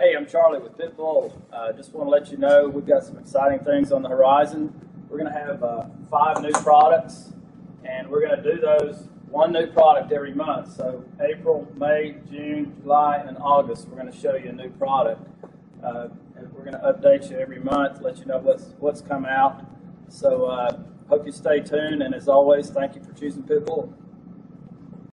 Hey, I'm Charlie with Pit Bull. Uh, just want to let you know we've got some exciting things on the horizon. We're going to have uh, five new products, and we're going to do those one new product every month. So April, May, June, July, and August, we're going to show you a new product. Uh, and we're going to update you every month, let you know what's what's come out. So uh, hope you stay tuned, and as always, thank you for choosing Pit Bull.